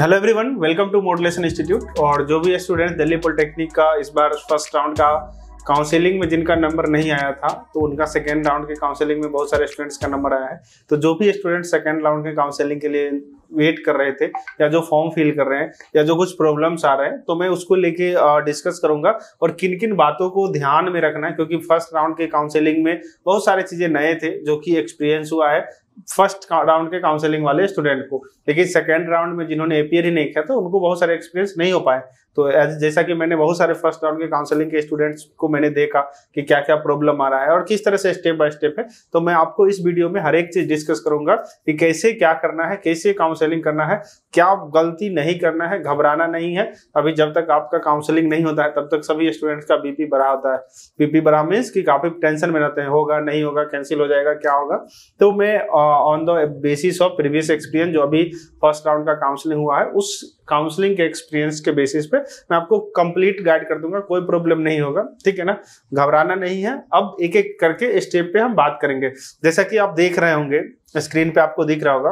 Hello everyone welcome to modulation institute और जो भी स्टूडेंट दिल्ली पॉलिटेक्निक का इस बार फ़र्स्ट राउंड का काउंसलिंग में जिनका नंबर नहीं आया था तो उनका सेकेंड राउंड के काउंसलिंग में बहुत सारे स्टूडेंट्स का नंबर आया है। तो जो भी स्टूडेंट सेकेंड राउंड के काउंसलिंग के लिए वेट कर रहे थे, या जो फॉर्म फिल कर रहे हैं, या जो कुछ प्रॉब्लम्स आ रहे हैं तो मैं उसको लेके डिस्कस करूँगा। और किन किन बातों को ध्यान में रखना है, क्योंकि फ़र्स्ट राउंड के काउंसलिंग में बहुत सारे चीज़ें नए थे, जो कि एक्सपीरियंस हुआ है फ़र्स्ट राउंड के काउंसलिंग वाले स्टूडेंट को। लेकिन सेकेंड राउंड में जिन्होंने एपीयर ही नहीं किया था उनको बहुत सारे एक्सपीरियंस नहीं हो पाए। तो एज जैसा कि मैंने बहुत सारे फ़र्स्ट राउंड के काउंसलिंग के स्टूडेंट्स को मैंने देखा कि क्या क्या प्रॉब्लम आ रहा है और किस तरह से स्टेप बाय स्टेप है तो मैं आपको इस वीडियो में हर एक चीज़ डिस्कस करूँगा कि कैसे क्या करना है, कैसे काउंसलिंग करना है। क्या गलती नहीं करना है, घबराना नहीं है। अभी जब तक आपका काउंसलिंग नहीं होता है, तब तक सभी स्टूडेंट्स का बीपी बढ़ा होता है। बीपी बढ़ा मीन्स की काफ़ी टेंशन में रहते हैं। होगा, नहीं होगा कैंसिल हो जाएगा, क्या होगा? तो मैं on the basis of previous experience जो अभी फ़र्स्ट राउंड का काउंसलिंग हुआ है, उस काउंसलिंग के एक्सपीरियंस के बेसिस पे मैं आपको कंप्लीट गाइड कर दूँगा। कोई प्रॉब्लम नहीं होगा, ठीक है ना? घबराना नहीं है। अब एक एक करके स्टेप पे हम बात करेंगे। जैसा कि आप देख रहे होंगे स्क्रीन पे आपको दिख रहा होगा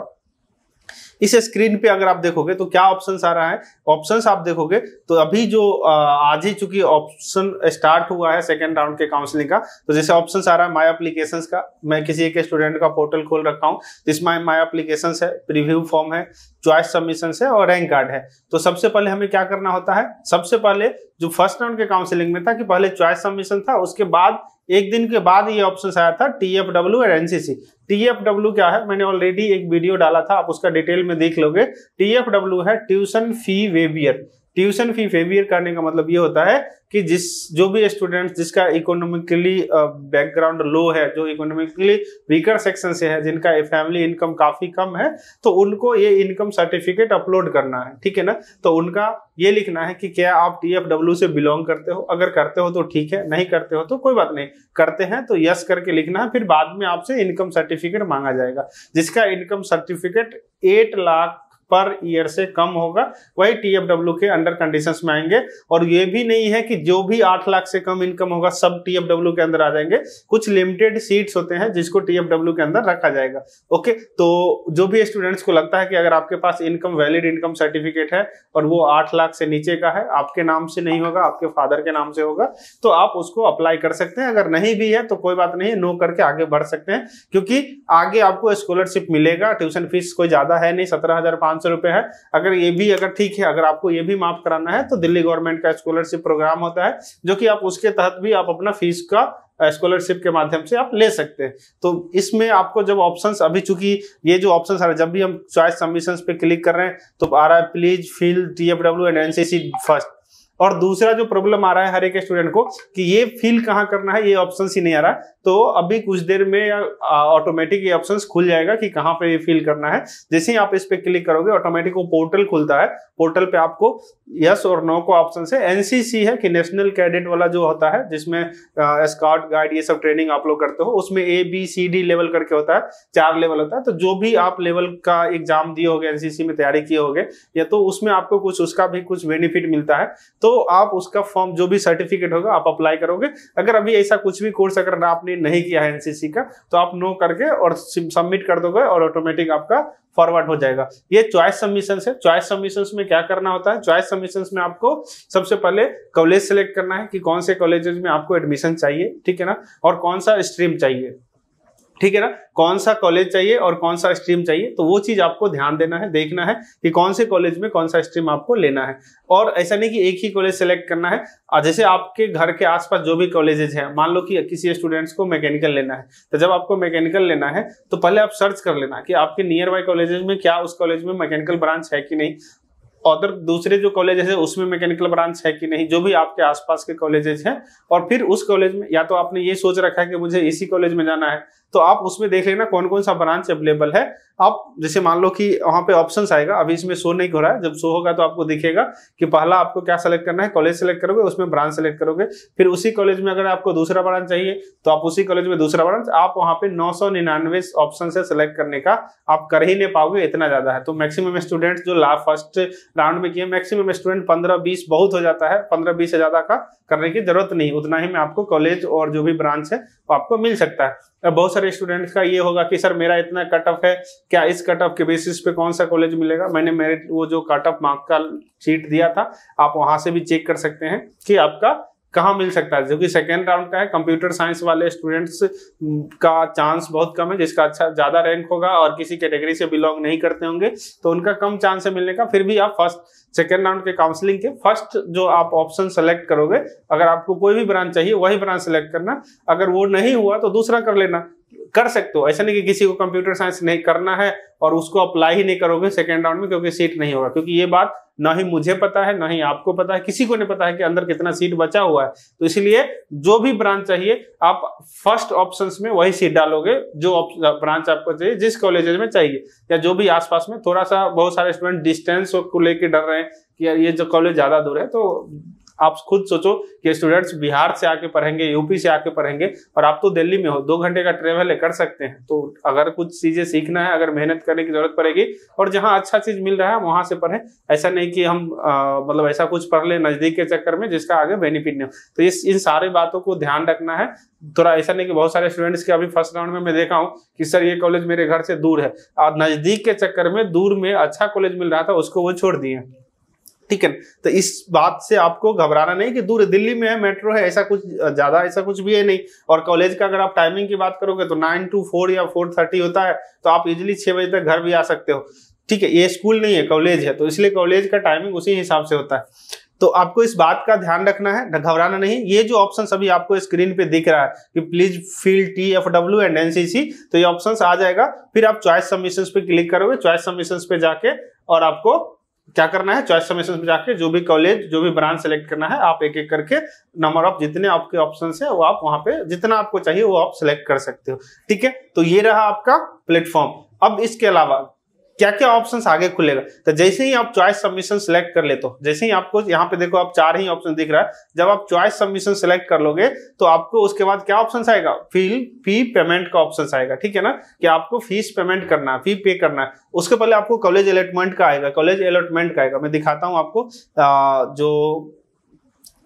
इस स्क्रीन पे अगर आप देखोगे तो क्या ऑप्शन आ रहा है? ऑप्शन आप देखोगे तो अभी जो आज ही चूँकि ऑप्शन स्टार्ट हुआ है सेकेंड राउंड के काउंसलिंग का तो जैसे ऑप्शन आ रहा है माई एप्लीकेशन का, मैं किसी एक स्टूडेंट का पोर्टल खोल रखा हूँ जिसमें माई एप्लीकेशन है प्रीव्यू फॉर्म है चॉइस सबमिशन है और रैंक कार्ड है। तो सबसे पहले हमें क्या करना होता है? सबसे पहले जो फ़र्स्ट राउंड के काउंसलिंग में था कि पहले चॉइस सबमिशन था, उसके बाद, एक दिन के बाद ये ऑप्शन आया था टी एफ़ डब्ल्यू और एनसीसी टी एफ़ डब्ल्यू क्या है? मैंने ऑलरेडी एक वीडियो डाला था, आप उसका डिटेल में देख लोगे। टी एफ़ डब्ल्यू है tuition fee waiver tuition fee waiver करने का मतलब ये होता है कि जिस, जो भी स्टूडेंट जिसका इकोनॉमिकली बैकग्राउंड लो है, जो इकोनॉमिकली वीकर सेक्शन से है, जिनका फैमिली इनकम काफ़ी कम है तो उनको ये इनकम सर्टिफिकेट अपलोड करना है, ठीक है ना? तो उनका ये लिखना है कि क्या आप टी से बिलोंग करते हो? अगर करते हो तो ठीक है, नहीं करते हो तो कोई बात नहीं। करते हैं तो यस करके लिखना है, फिर बाद में आपसे इनकम सर्टिफिकेट मांगा जाएगा जिसका income certificate eight lakh per year से कम होगा, वही टीएफडब्ल्यू के अंडर कंडीशंस में आएँगे। और ये भी नहीं है कि जो भी आठ लाख से कम इनकम होगा, सब टीएफडब्ल्यू के अंदर आ जाएँगे। कुछ लिमिटेड सीट्स होते हैं जिसको टीएफडब्ल्यू के अंदर रखा जाएगा। ओके तो जो भी स्टूडेंट्स को लगता है कि अगर आपके पास इनकम वैलिड इनकम सर्टिफिकेट है और वो आठ लाख से नीचे का है, आपके नाम से नहीं होगा, आपके फादर के नाम से होगा तो आप उसको अप्लाई कर सकते हैं। अगर नहीं भी है तो कोई बात नहीं नो करके आगे बढ़ सकते हैं। क्योंकि आगे आपको स्कॉलरशिप मिलेगा ट्यूशन फ़ीस कोई ज़्यादा है नहीं, सत्रह हज़ार पाँच सौ रुपए है। अगर ये भी, अगर ठीक है, अगर आपको ये भी माफ़ कराना है तो दिल्ली गवर्नमेंट का स्कॉलरशिप प्रोग्राम होता है, जो कि आप उसके तहत भी आप अपना फ़ीस का स्कॉलरशिप के माध्यम से आप ले सकते हैं। तो इसमें आपको जब ऑप्शंस अभी चूँकि ये जो ऑप्शंस आ रहे हैं, जब भी हम चॉइस सबमिशन पे क्लिक कर रहे हैं तो आ रहा है please fill T F W and NCC first और दूसरा जो प्रॉब्लम आ रहा है हर एक स्टूडेंट को कि ये फिल कहाँ करना है, ये ऑप्शन ही नहीं आ रहा। तो अभी कुछ देर में ऑटोमेटिक ये ऑप्शन खुल जाएगा कि कहाँ पे ये फिल करना है। जैसे ही आप इस पर क्लिक करोगे ऑटोमेटिक वो पोर्टल खुलता है। पोर्टल पे आपको यस और नो को ऑप्शन है। एनसीसी है कि नेशनल कैडेट वाला जो होता है, जिसमें स्काउट गाइड ये सब ट्रेनिंग आप लोग करते हो, उसमें A B C D level करके होता है, चार लेवल होता है। तो जो भी आप लेवल का एग्ज़ाम दिए होगे एनसीसी में तैयारी किए होगे, या तो उसमें आपको कुछ उसका भी कुछ बेनिफिट मिलता है। तो आप उसका फॉर्म जो भी सर्टिफिकेट होगा, आप अप्लाई करोगे। अगर अभी ऐसा कुछ भी कोर्स अगर आपने नहीं किया है एनसीसी का तो आप नो करके और सबमिट कर दोगे और ऑटोमेटिक आपका फॉरवर्ड हो जाएगा। ये चॉइस सबमिशन है। चॉइस सबमिशन में क्या करना होता है? चॉइस सबमिशन में आपको सबसे पहले कॉलेज सेलेक्ट करना है कि कौन से कॉलेजेस में आपको एडमिशन चाहिए, ठीक है ना? और कौन सा स्ट्रीम चाहिए। ठीक है ना? कौन सा कॉलेज चाहिए और कौन सा स्ट्रीम चाहिए? तो वो चीज़ आपको ध्यान देना है, देखना है कि कौन से कॉलेज में कौन सा स्ट्रीम आपको लेना है। और ऐसा नहीं कि एक ही कॉलेज सेलेक्ट करना है। जैसे आपके घर के आसपास जो भी कॉलेजेस है, मान लो कि किसी स्टूडेंट्स को मैकेनिकल लेना है तो जब आपको मैकेनिकल लेना है तो पहले आप सर्च कर लेना कि आपके नियर बाई कॉलेजेस में क्या उस कॉलेज में मैकेनिकल ब्रांच है कि नहीं। अदर दूसरे जो कॉलेजेस है, उसमें मैकेनिकल ब्रांच है कि नहीं, जो भी आपके आसपास के कॉलेजेस हैं। और फिर उस कॉलेज में, या तो आपने ये सोच रखा है कि मुझे इसी कॉलेज में जाना है तो आप उसमें देख लेना कौन कौन सा ब्रांच अवेलेबल है। आप जैसे मान लो कि वहाँ पे ऑप्शंस आएगा, अभी इसमें शो नहीं हो रहा है। जब शो होगा तो आपको दिखेगा कि पहला आपको क्या सेलेक्ट करना है कॉलेज सेलेक्ट करोगे, उसमें ब्रांच सेलेक्ट करोगे। फिर उसी कॉलेज में अगर आपको दूसरा ब्रांच चाहिए तो आप उसी कॉलेज में दूसरा ब्रांच आप वहाँ पे नौ सौ निन्यानवे ऑप्शन से सेलेक्ट करने का आप कर ही नहीं पाओगे, इतना ज़्यादा है। तो मैक्सिमम स्टूडेंट जो ला फ़र्स्ट राउंड में किए मैक्सिमम स्टूडेंट पंद्रह बीस बहुत हो जाता है। पंद्रह बीस से ज़्यादा का करने की ज़रूरत नहीं, उतना ही में आपको कॉलेज और जो भी ब्रांच है, वो आपको मिल सकता है। बहुत सारे स्टूडेंट्स का ये होगा कि, सर, मेरा इतना कट ऑफ़ है, क्या इस कट ऑफ़ के बेसिस पे कौन सा कॉलेज मिलेगा? मैंने मेरे वो जो कट ऑफ़ मार्क का शीट दिया था, आप वहाँ से भी चेक कर सकते हैं कि आपका कहाँ मिल सकता है? जो कि सेकेंड राउंड का है कंप्यूटर साइंस वाले स्टूडेंट्स का चांस बहुत कम है, जिसका अच्छा ज़्यादा रैंक होगा और किसी कैटेगरी से बिलोंग नहीं करते होंगे तो उनका कम चांस है मिलने का। फिर भी आप फ़र्स्ट सेकेंड राउंड के काउंसलिंग के फ़र्स्ट जो आप ऑप्शन सेलेक्ट करोगे, अगर आपको कोई भी ब्रांच चाहिए, वही ब्रांच सेलेक्ट करना। अगर वो नहीं हुआ तो दूसरा कर लेना। कर सकते हो। ऐसा नहीं कि किसी को कंप्यूटर साइंस नहीं करना है और उसको अप्लाई ही नहीं करोगे सेकेंड राउंड में क्योंकि सीट नहीं होगा। क्योंकि ये बात ना ही मुझे पता है, ना ही आपको पता है, किसी को नहीं पता है कि अंदर कितना सीट बचा हुआ है। तो इसलिए जो भी ब्रांच चाहिए, आप फ़र्स्ट ऑप्शन में वही सीट डालोगे, जो ब्रांच आपको चाहिए, जिस कॉलेज में चाहिए, या जो भी आसपास में। थोड़ा सा बहुत सारे स्टूडेंट डिस्टेंस को लेकर डर रहे हैं कि यार ये जो कॉलेज ज़्यादा दूर है तो आप खुद सोचो कि स्टूडेंट्स बिहार से आके पढ़ेंगे यूपी से आके पढ़ेंगे और आप तो दिल्ली में हो दो घंटे का ट्रेवल कर सकते हैं। तो अगर कुछ चीज़ें सीखना है अगर मेहनत करने की ज़रूरत पड़ेगी और जहाँ अच्छा चीज़ मिल रहा है वहाँ से पढ़े। ऐसा नहीं कि हम आ, मतलब ऐसा कुछ पढ़ ले नज़दीक के चक्कर में जिसका आगे बेनिफिट नहीं हो। तो इस इन सारे बातों को ध्यान रखना है। थोड़ा ऐसा नहीं कि बहुत सारे स्टूडेंट्स के अभी फ़र्स्ट राउंड में मैं देखा हूँ कि सर ये कॉलेज मेरे घर से दूर है। और नज़दीक के चक्कर में दूर में अच्छा कॉलेज मिल रहा था उसको वो छोड़ दिए। ठीक है तो इस बात से आपको घबराना नहीं कि दूर दिल्ली में है, मेट्रो है, ऐसा कुछ ज़्यादा ऐसा कुछ भी है नहीं। और कॉलेज का अगर आप टाइमिंग की बात करोगे तो नाइन टू फोर या फोर थर्टी होता है तो आप इजिली छह बजे तक घर भी आ सकते हो। ठीक है, ये स्कूल नहीं है, कॉलेज है तो इसलिए कॉलेज का टाइमिंग उसी हिसाब से होता है। तो आपको इस बात का ध्यान रखना है घबराना नहीं। ये जो ऑप्शन अभी आपको स्क्रीन पे दिख रहा है कि please fill T F W and NCC तो ये ऑप्शन आ जाएगा। फिर आप चॉइस सबमिशन पे क्लिक करोगे चॉइस सबमिशन पे जाके और आपको क्या करना है? चॉइस सबमिशन में जाके जो भी कॉलेज जो भी ब्रांच सेलेक्ट करना है, आप एक एक करके नंबर ऑफ़ जितने आपके ऑप्शन है, वो आप वहाँ पे जितना आपको चाहिए, वो आप सेलेक्ट कर सकते हो। ठीक है? तो ये रहा आपका प्लेटफॉर्म अब इसके अलावा क्या क्या ऑप्शन आगे खुलेगा? तो जैसे ही आप चॉइस सबमिशन सेलेक्ट कर ले तो जैसे ही आपको यहाँ पे देखो आप चार ही ऑप्शन दिख रहा है। जब आप चॉइस सबमिशन सेलेक्ट कर लोगे तो आपको उसके बाद क्या ऑप्शन आएगा? फील फ़ी पेमेंट का ऑप्शन आएगा ठीक है ना? कि आपको फ़ीस पेमेंट करना है फ़ी पे करना है। उसके पहले आपको कॉलेज अलॉटमेंट का आएगा कॉलेज अलॉटमेंट का आएगा। मैं दिखाता हूँ आपको आ, जो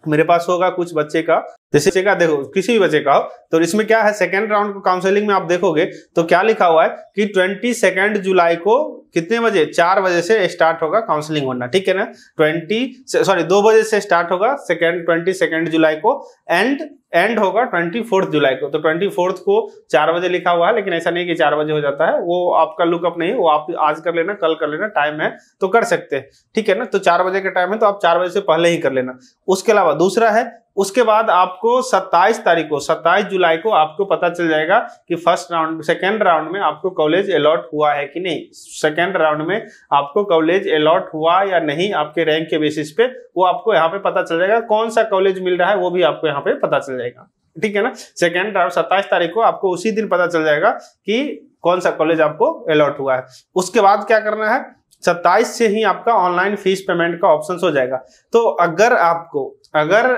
मेरे पास होगा कुछ बच्चे का। जैसे का देखो किसी भी बच्चे का हो तो इसमें क्या है? सेकेंड राउंड काउंसलिंग में आप देखोगे तो क्या लिखा हुआ है कि ट्वेंटी सेकेंड जुलाई को कितने बजे? चार बजे से स्टार्ट होगा काउंसलिंग होना, ठीक है ना? ट्वेंटी सॉरी दो बजे से स्टार्ट होगा सेकेंड ट्वेंटी सेकेंड जुलाई को एंड एंड होगा ट्वेंटी फोर्थ जुलाई को। तो ट्वेंटी फोर्थ को चार बजे लिखा हुआ है, लेकिन ऐसा नहीं कि चार बजे हो जाता है। वो आपका लुकअप नहीं वो आप आज कर लेना, कल कर लेना टाइम है तो कर सकते हैं। ठीक है ना? तो चार बजे का टाइम है तो आप चार बजे से पहले ही कर लेना। उसके अलावा दूसरा है, उसके बाद आपको 27 तारीख को 27 जुलाई को आपको पता चल जाएगा कि फ़र्स्ट राउंड सेकेंड राउंड में आपको कॉलेज अलॉट हुआ है कि नहीं। सेकेंड राउंड में आपको कॉलेज अलॉट हुआ या नहीं, आपके रैंक के बेसिस पे, वो आपको यहाँ पे पता चल जाएगा कौन सा कॉलेज मिल रहा है, वो भी आपको यहाँ पे पता चल जाएगा। ठीक है ना? सेकेंड राउंड सत्ताईस तारीख को आपको उसी दिन पता चल जाएगा कि कौन सा कॉलेज आपको अलॉट हुआ है। उसके बाद क्या करना है? सत्ताईस से ही आपका ऑनलाइन फ़ीस पेमेंट का ऑप्शन हो जाएगा। तो अगर आपको, अगर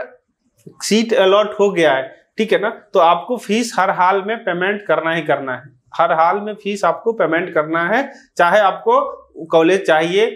सीट अलॉट हो गया है, ठीक है ना? तो आपको फ़ीस हर हाल में पेमेंट करना ही करना है। हर हाल में फ़ीस आपको पेमेंट करना है, चाहे आपको कॉलेज चाहिए।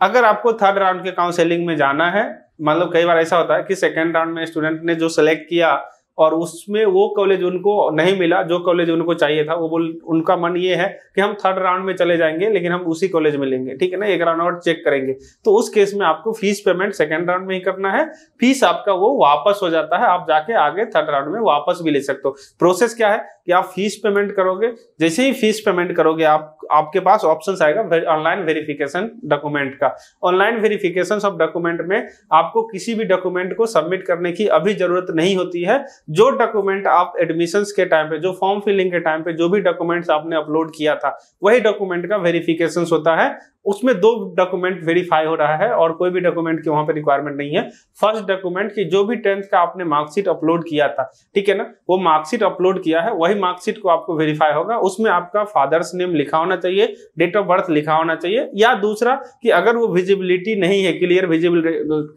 अगर आपको थर्ड राउंड के काउंसलिंग में जाना है मतलब कई बार ऐसा होता है कि सेकेंड राउंड में स्टूडेंट ने जो सिलेक्ट किया और उसमें वो कॉलेज उनको नहीं मिला, जो कॉलेज उनको चाहिए था, वो बोल, उनका मन ये है कि हम थर्ड राउंड में चले जाएँगे, लेकिन हम उसी कॉलेज में लेंगे, ठीक है ना? एक राउंड और चेक करेंगे। तो उस केस में आपको फ़ीस पेमेंट सेकेंड राउंड में ही करना है। फ़ीस आपका वो वापस हो जाता है, आप जाके आगे थर्ड राउंड में वापस भी ले सकते हो। प्रोसेस क्या है कि आप फ़ीस पेमेंट करोगे, जैसे ही फ़ीस पेमेंट करोगे, आप, आपके पास ऑप्शन आएगा ऑनलाइन वेरिफिकेशन डॉक्यूमेंट का। ऑनलाइन वेरिफिकेशन ऑफ़ डॉक्यूमेंट में आपको किसी भी डॉक्यूमेंट को सबमिट करने की अभी ज़रूरत नहीं होती है। जो डॉक्यूमेंट आप एडमिशन के टाइम पे, जो फॉर्म फिलिंग के टाइम पे, जो भी डॉक्यूमेंट्स आपने अपलोड किया था, वही डॉक्यूमेंट का वेरिफिकेशन होता है। उसमें दो डॉक्यूमेंट वेरीफाई हो रहा है और कोई भी डॉक्यूमेंट की वहाँ पर रिक्वायरमेंट नहीं है। फ़र्स्ट डॉक्यूमेंट की जो भी टेंथ का आपने मार्कशीट अपलोड किया था, ठीक है ना? वो मार्कशीट अपलोड किया है, वही मार्कशीट को आपको वेरीफाई होगा। उसमें आपका फादर्स नेम लिखा होना चाहिए डेट ऑफ़ बर्थ लिखा होना चाहिए, या दूसरा कि अगर वो विजिबिलिटी नहीं है क्लियर विजिबल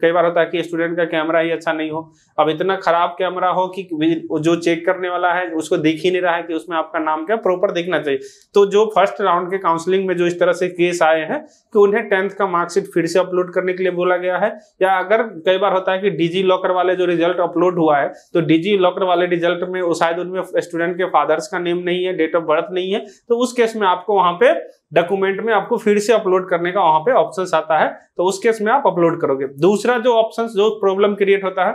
कई बार होता है कि स्टूडेंट का कैमरा ही अच्छा नहीं हो। अब इतना खराब कैमरा हो कि जो चेक करने वाला है, उसको देख ही नहीं रहा है कि उसमें आपका नाम क्या प्रॉपर देखना चाहिए। तो जो फ़र्स्ट राउंड के काउंसलिंग में जो इस तरह से केस आए हैं है कि उन्हें टेंथ का मार्कशीट फिर से अपलोड करने के लिए बोला गया है। या अगर कई बार होता है कि डिजी लॉकर वाले जो रिज़ल्ट अपलोड हुआ है तो डिजी लॉकर वाले रिज़ल्ट में शायद उनमें स्टूडेंट के फादर्स का नेम नहीं है, डेट ऑफ़ बर्थ नहीं है तो उस केस में आपको वहाँ पे डॉक्यूमेंट में आपको फिर से अपलोड करने का वहाँ पे ऑप्शन आता है तो उस केस में आप अपलोड करोगे। दूसरा जो ऑप्शन जो प्रॉब्लम क्रिएट होता है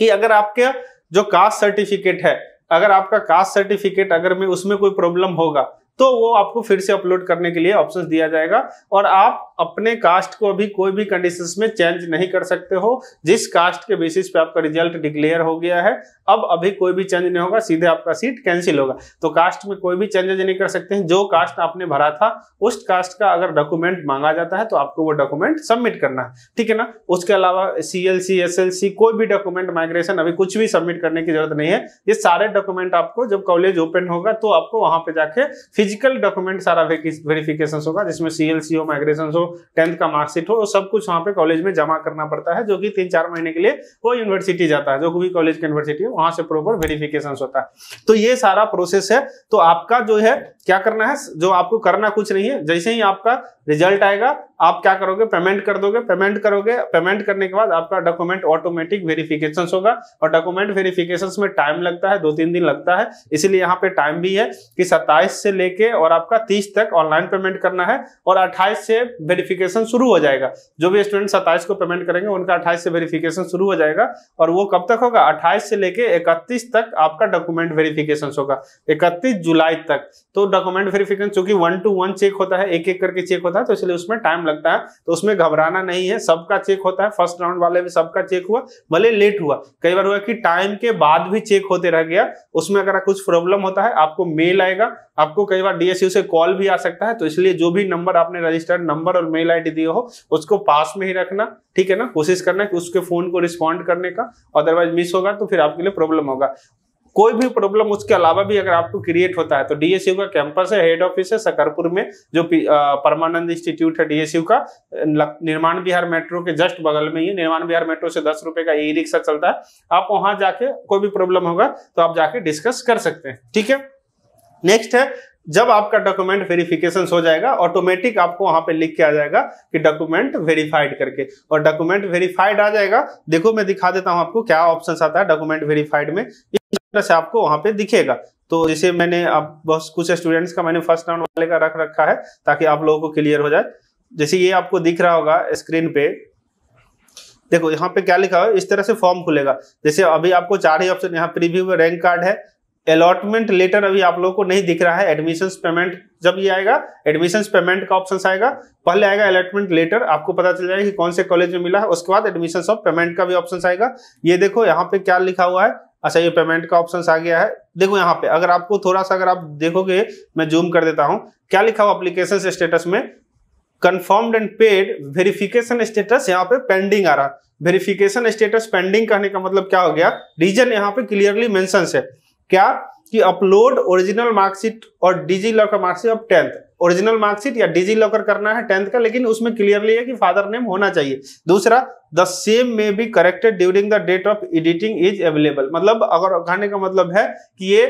कि अगर आपके जो कास्ट सर्टिफिकेट है, अगर आपका कास्ट सर्टिफिकेट अगर में उसमें कोई प्रॉब्लम होगा तो वो आपको फिर से अपलोड करने के लिए ऑप्शन दिया जाएगा। और आप अपने कास्ट को अभी कोई भी कंडीशन में चेंज नहीं कर सकते हो। जिस कास्ट के बेसिस पे आपका रिज़ल्ट डिक्लेयर हो गया है, अब अभी कोई भी चेंज नहीं होगा, सीधे आपका सीट कैंसिल होगा। तो कास्ट में कोई भी चेंजेज नहीं कर सकते हैं। जो कास्ट आपने भरा था, उस कास्ट का अगर डॉक्यूमेंट मांगा जाता है तो आपको वो डॉक्यूमेंट सबमिट करना है। ठीक है ना? उसके अलावा C L C S L C कोई भी डॉक्यूमेंट माइग्रेशन अभी कुछ भी सबमिट करने की ज़रूरत नहीं है। ये सारे डॉक्यूमेंट आपको जब कॉलेज ओपन होगा तो आपको वहाँ पे जाके फ़िज़िकल डॉक्यूमेंट सारा वेरिफिकेशन होगा, जिसमें सी एल सी हो माइग्रेशन हो टेंथ का मार्कशीट हो सब कुछ वहाँ पे कॉलेज में जमा करना पड़ता है, जो कि तीन चार महीने के लिए वो यूनिवर्सिटी जाता है, जो भी कॉलेज की यूनिवर्सिटी है, वहाँ से प्रॉपर वेरिफिकेशन होता है। तो ये सारा प्रोसेस है। तो आपका जो है, क्या करना है? जो आपको करना कुछ नहीं है, जैसे ही आपका रिज़ल्ट आएगा आप क्या करोगे? पेमेंट कर दोगे। पेमेंट करोगे। पेमेंट करने के बाद आपका डॉक्यूमेंट ऑटोमेटिक वेरिफिकेशन होगा और डॉक्यूमेंट वेरिफिकेशन में टाइम लगता है, दो तीन दिन लगता है। इसीलिए यहाँ पे टाइम भी है कि 27 से लेके और आपका 30 तक ऑनलाइन पेमेंट करना है और 28 से वेरिफिकेशन शुरू हो जाएगा। जो भी स्टूडेंट 27 को पेमेंट करेंगे, उनका 28 से वेरिफिकेशन शुरू हो जाएगा और वो कब तक होगा? 28 से लेके 31 तक आपका डॉक्यूमेंट वेरिफिकेशन होगा। इकतीस जुलाई तक। तो डॉक्यूमेंट वेरिफिकेशन चूँकि वन टू वन चेक होता है एक एक करके चेक होता है तो इसलिए उसमें टाइम लगता है तो उसमें घबराना नहीं है, सबका चेक होता है फ़र्स्ट राउंड वाले भी सबका चेक हुआ, भले लेट हुआ। कई बार हुआ कि टाइम के बाद भी चेक होते रह गया, उसमें अगर कुछ प्रॉब्लम होता है, आपको मेल आएगा, आपको कई बार डीएसयू से कॉल भी आ सकता है तो इसलिए जो भी नंबर आपने रजिस्टर्ड नंबर और मेल आईडी दिए हो, उसको पास में ही रखना, ठीक है ना? कोशिश करना कि उसके फ़ोन को रिस्पॉन्ड करने का अदरवाइज़ मिस होगा तो फिर आपके लिए प्रॉब्लम होगा। कोई भी प्रॉब्लम उसके अलावा भी अगर आपको क्रिएट होता है तो डीएसयू का कैंपस है हेड ऑफ़िस है सकरपुर में, जो परमानंद इंस्टीट्यूट है डीएसयू का। निर्माण बिहार मेट्रो के जस्ट बगल में ही निर्माण बिहार मेट्रो से दस रुपए का ई रिक्शा चलता है। आप वहाँ जाके कोई भी प्रॉब्लम होगा तो आप जाके डिस्कस कर सकते हैं। ठीक है? नेक्स्ट है, जब आपका डॉक्यूमेंट वेरिफिकेशन हो जाएगा ऑटोमेटिक आपको वहाँ पे लिख के आ जाएगा कि डॉक्यूमेंट वेरीफाइड करके। और डॉक्यूमेंट वेरीफाइड आ जाएगा, देखो मैं दिखा देता हूँ आपको क्या ऑप्शन आता है डॉक्यूमेंट वेरीफाइड में। तरह से आपको वहाँ पे दिखेगा। तो जैसे मैंने अब बहुत कुछ स्टूडेंट्स का मैंने फ़र्स्ट राउंड वाले का रख रखा है, ताकि आप लोगों को क्लियर हो जाए। जैसे ये आपको दिख रहा होगा स्क्रीन पे। देखो, यहाँ पे क्या लिखा है? इस तरह से फॉर्म खुलेगा। जैसे अभी आपको चार ही ऑप्शन यहाँ प्रीव्यू में रैंक कार्ड है। अलॉटमेंट लेटर अभी आप लोगों को नहीं दिख रहा है। एडमिशन पेमेंट जब ये आएगा एडमिशन पेमेंट का ऑप्शन आएगा। पहले आएगा अलॉटमेंट लेटर आपको पता चल जाएगा कि कौन से कॉलेज में मिला है। उसके बाद एडमिशन ऑफ़ पेमेंट का भी ऑप्शन आएगा। ये देखो, यहाँ पे क्या लिखा हुआ है? अच्छा ये पेमेंट का ऑप्शन आ गया है। देखो यहाँ पे, अगर आपको थोड़ा सा अगर आप देखोगे, मैं जूम कर देता हूँ। क्या लिखा हुआ अप्लीकेशन स्टेटस में? Confirmed and paid verification status यहाँ पे पेंडिंग आ रहा। वेरिफिकेशन स्टेटस पेंडिंग कहने का मतलब क्या हो गया? रीजन यहाँ पे क्लियरली मेंशन है। क्या? कि अपलोड ओरिजिनल मार्कशीट और DigiLocker marksheet of tenth original marksheet या डिजी लॉकर करना है टेंथ का, लेकिन उसमें क्लियरली है कि फादर नेम होना चाहिए। दूसरा the same may be corrected during the date of editing is available मतलब अगर कहने का मतलब है कि ये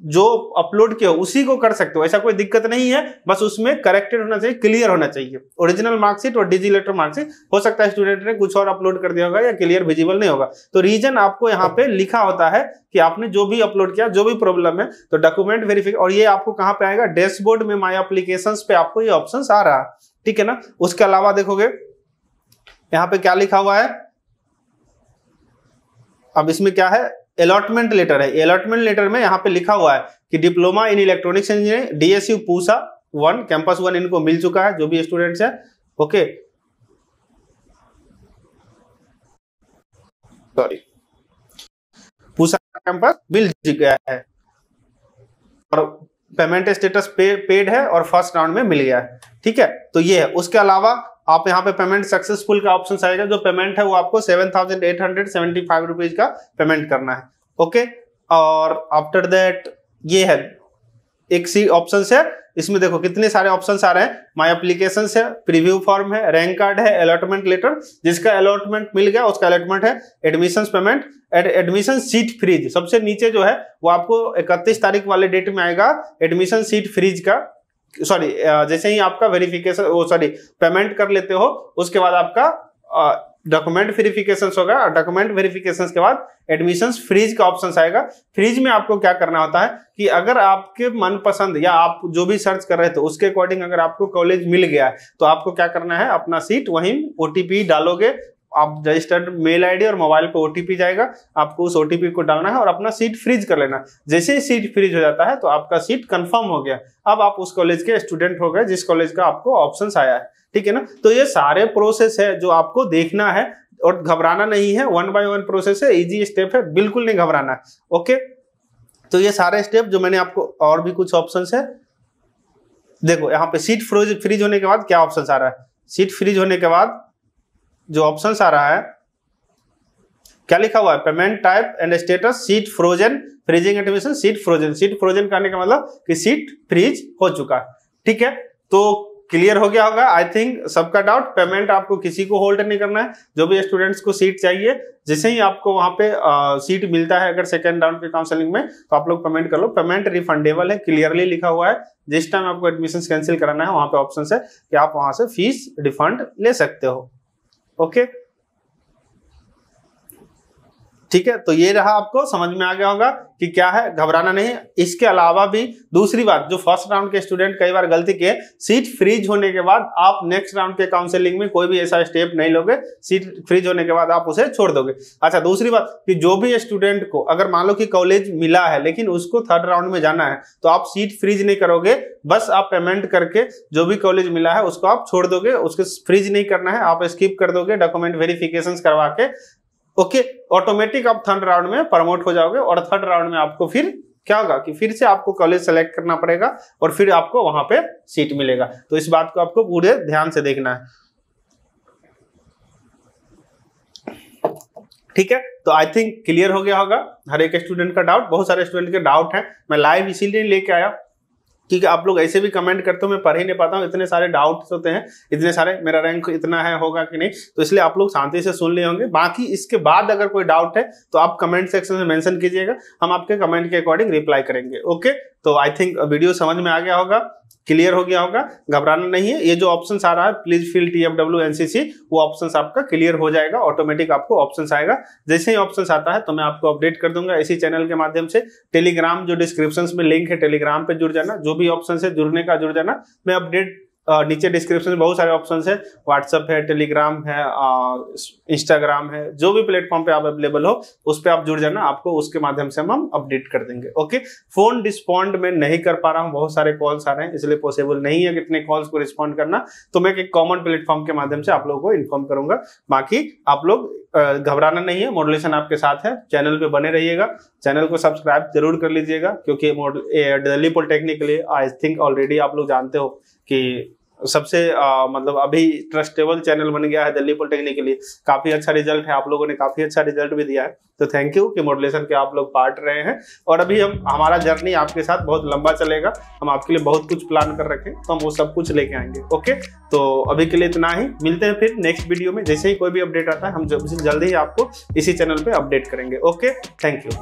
जो अपलोड किया उसी को कर सकते हो। ऐसा कोई दिक्कत नहीं है। बस उसमें करेक्टेड होना चाहिए क्लियर होना चाहिए। ओरिजिनल मार्कशीट और डिजी लेटर मार्कशीट हो सकता है स्टूडेंट ने कुछ और अपलोड कर दिया होगा या क्लियर विजिबल नहीं होगा। तो रीजन आपको यहाँ पे लिखा होता है कि आपने जो भी अपलोड किया, जो भी प्रॉब्लम है तो डॉक्यूमेंट वेरिफिक और ये आपको कहाँ पे आएगा? डैशबोर्ड में माई अप्लीकेशन पे आपको ये ऑप्शन आ रहा है। ठीक है ना? उसके अलावा देखोगे, यहाँ पे क्या लिखा हुआ है? अब इसमें क्या है? अलॉटमेंट लेटर है। अलॉटमेंट लेटर में यहाँ पे लिखा हुआ है कि diploma in electronics engineering DSU Pusa one campus one इनको मिल चुका है जो भी स्टूडेंट्स है। ओके सॉरी पूसा कैंपस मिल गया है। और पेमेंट स्टेटस पे, पेड है और फ़र्स्ट राउंड में मिल गया है। ठीक है? तो ये है। उसके अलावा आप यहाँ पे पेमेंट सक्सेसफुल का ऑप्शन आएगा, जो पेमेंट है वो आपको seven thousand eight hundred seventy five rupees का पेमेंट करना है। ओके और आफ्टर दैट ये है। एक सी ऑप्शन है। इसमें देखो, कितने सारे ऑप्शन आ रहे हैं। माई एप्लीकेशन है प्रीव्यू फॉर्म है रैंक कार्ड है अलॉटमेंट लेटर जिसका अलॉटमेंट मिल गया, उसका अलॉटमेंट है admission payment admission seat freeze सबसे नीचे जो है, वो आपको इकतीस तारीख वाले डेट में आएगा एडमिशन सीट फ्रीज का। सॉरी जैसे ही आपका वेरिफिकेशन वो सॉरी पेमेंट कर लेते हो, उसके बाद आपका डॉक्यूमेंट वेरिफिकेशन होगा। और डॉक्यूमेंट वेरिफिकेशन के बाद एडमिशन फ्रीज का ऑप्शन आएगा। फ्रीज में आपको क्या करना होता है कि अगर आपके मनपसंद या आप जो भी सर्च कर रहे थे, उसके अकॉर्डिंग अगर आपको कॉलेज मिल गया है तो आपको क्या करना है? अपना सीट वहीं ओटीपी डालोगे आप रजिस्टर्ड मेल आईडी और मोबाइल पे ओटीपी जाएगा, आपको उस ओटीपी को डालना है और अपना सीट फ्रीज कर लेना। जैसे ही सीट फ्रीज हो जाता है तो आपका सीट कंफर्म हो गया। अब आप उस कॉलेज के स्टूडेंट हो गए, जिस कॉलेज का आपको ऑप्शन आया है। ठीक है ना? तो ये सारे प्रोसेस है जो आपको देखना है और घबराना नहीं है। वन बाय वन प्रोसेस है इजी स्टेप है, बिल्कुल नहीं घबराना है। ओके तो ये सारे स्टेप जो मैंने आपको और भी कुछ ऑप्शन है। देखो, यहाँ पे सीट फ्रोज फ्रीज होने के बाद क्या ऑप्शन आ रहा है? सीट फ्रीज होने के बाद जो ऑप्शन आ रहा है, क्या लिखा हुआ है? Payment type and status seat frozen freezing admission seat frozen seat frozen करने का मतलब कि सीट फ्रीज हो चुका है। ठीक है? तो क्लियर हो गया होगा। आई थिंक सबका डाउट पेमेंट आपको किसी को होल्ड नहीं करना है। जो भी स्टूडेंट्स को सीट चाहिए, जैसे ही आपको वहाँ पे सीट मिलता है अगर सेकेंड राउंड के काउंसलिंग में तो आप लोग पेमेंट कर लो। पेमेंट रिफंडेबल है क्लियरली लिखा हुआ है। जिस टाइम आपको एडमिशन कैंसिल कराना है, वहाँ पे ऑप्शन है कि आप वहाँ से फ़ीस रिफंड ले सकते हो। ओके ठीक है? तो ये रहा आपको, समझ में आ गया होगा कि क्या है, घबराना नहीं। इसके अलावा भी दूसरी बात, जो फ़र्स्ट राउंड के स्टूडेंट कई बार गलती किए, सीट फ्रीज होने के बाद आप नेक्स्ट राउंड के काउंसलिंग में कोई भी ऐसा स्टेप नहीं लोगे, सीट फ्रीज होने के बाद आप उसे छोड़ दोगे। अच्छा दूसरी बात कि जो भी स्टूडेंट को, अगर मान लो कि कॉलेज मिला है, लेकिन उसको थर्ड राउंड में जाना है तो आप सीट फ्रीज नहीं करोगे, बस आप पेमेंट करके जो भी कॉलेज मिला है, उसको आप छोड़ दोगे, उसको फ्रीज नहीं करना है, आप स्किप कर दोगे, डॉक्यूमेंट वेरिफिकेशन करवा के ओके ऑटोमेटिक आप थर्ड राउंड में प्रमोट हो जाओगे और थर्ड राउंड में आपको फिर क्या होगा कि फिर से आपको कॉलेज सेलेक्ट करना पड़ेगा और फिर आपको वहाँ पे सीट मिलेगा। तो इस बात को आपको पूरे ध्यान से देखना है। ठीक है? तो आई थिंक क्लियर हो गया होगा। हर एक स्टूडेंट का डाउट बहुत सारे स्टूडेंट के डाउट है। मैं लाइव इसीलिए लेके आया क्योंकि आप लोग ऐसे भी कमेंट करते हो, मैं पढ़ ही नहीं पाता हूँ, इतने सारे डाउट्स होते हैं, इतने सारे, मेरा रैंक इतना है, होगा कि नहीं? तो इसलिए आप लोग शांति से सुन लिए होंगे। बाकी इसके बाद अगर कोई डाउट है तो आप कमेंट सेक्शन में मेंशन कीजिएगा, हम आपके कमेंट के अकॉर्डिंग रिप्लाई करेंगे ओके तो आई थिंक वीडियो समझ में आ गया होगा क्लियर हो गया होगा, घबराना नहीं है। ये जो ऑप्शन आ रहा है please fill T F W NCC वो ऑप्शन आपका क्लियर हो जाएगा ऑटोमेटिक आपको ऑप्शन आएगा। जैसे ही ऑप्शन आता है तो मैं आपको अपडेट कर दूँगा इसी चैनल के माध्यम से। टेलीग्राम जो डिस्क्रिप्शन में लिंक है टेलीग्राम पे जुड़ जाना, जो भी ऑप्शन है, जुड़ने का जुड़ जाना। मैं अपडेट नीचे डिस्क्रिप्शन में बहुत सारे ऑप्शन है। व्हाट्सअप है टेलीग्राम है इंस्टाग्राम है, जो भी प्लेटफॉर्म पे आप अवेलेबल हो, उस पर आप जुड़ जाना। आपको उसके माध्यम से हम हम अपडेट कर देंगे ओके फ़ोन रिस्पॉन्ड में नहीं कर पा रहा हूँ। बहुत सारे कॉल्स आ रहे हैं, इसलिए पॉसिबल नहीं है कितने कॉल्स को रिस्पॉन्ड करना। तो मैं एक कॉमन प्लेटफॉर्म के माध्यम से आप लोगों को इन्फॉर्म करूँगा। बाकी आप लोग घबराना नहीं है मॉडुलेशन आपके साथ है चैनल पे बने रहिएगा। चैनल को सब्सक्राइब ज़रूर कर लीजिएगा, क्योंकि दिल्ली पॉलिटेक्निक के लिए आई थिंक ऑलरेडी आप लोग जानते हो कि सबसे आ, मतलब अभी ट्रस्टेबल चैनल बन गया है दिल्ली पॉलिटेक्निक के लिए। काफ़ी अच्छा रिज़ल्ट है आप लोगों ने काफ़ी अच्छा रिज़ल्ट भी दिया है। तो थैंक यू कि मॉडलेशन के आप लोग पार्ट रहे हैं। और अभी हम हमारा जर्नी आपके साथ बहुत लंबा चलेगा। हम आपके लिए बहुत कुछ प्लान कर रखे तो हम वो सब कुछ लेके आएँगे ओके तो अभी के लिए इतना ही। मिलते हैं फिर नेक्स्ट वीडियो में। जैसे ही कोई भी अपडेट आता है हम जल्दी ही आपको इसी चैनल पर अपडेट करेंगे ओके थैंक यू